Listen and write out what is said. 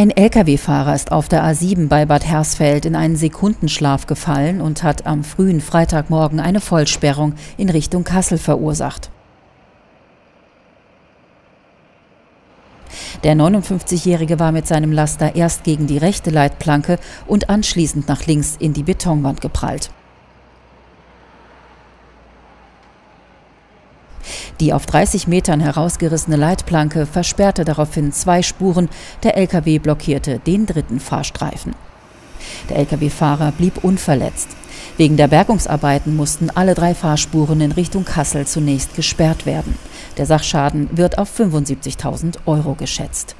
Ein Lkw-Fahrer ist auf der A7 bei Bad Hersfeld in einen Sekundenschlaf gefallen und hat am frühen Freitagmorgen eine Vollsperrung in Richtung Kassel verursacht. Der 59-Jährige war mit seinem Laster erst gegen die rechte Leitplanke und anschließend nach links in die Betonwand geprallt. Die auf 30 Metern herausgerissene Leitplanke versperrte daraufhin zwei Spuren, der Lkw blockierte den dritten Fahrstreifen. Der Lkw-Fahrer blieb unverletzt. Wegen der Bergungsarbeiten mussten alle drei Fahrspuren in Richtung Kassel zunächst gesperrt werden. Der Sachschaden wird auf 75.000 Euro geschätzt.